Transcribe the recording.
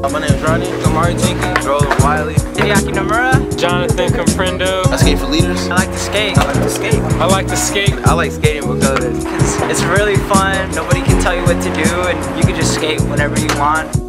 My name is Ronnie, Kamari. Tinky, Roland Wiley, Hideaki Nomura, Jonathan Comprendo. I skate for leaders. I like to skate. I like to skate. I like to skate. I like skating because it's really fun. Nobody can tell you what to do and you can just skate whenever you want.